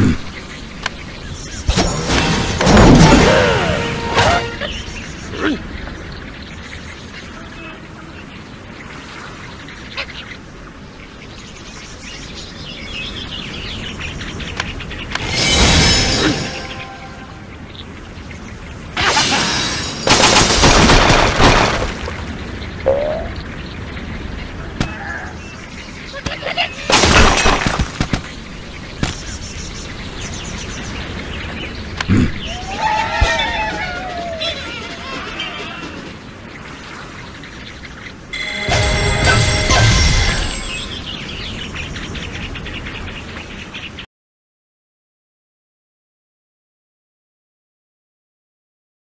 Hmm.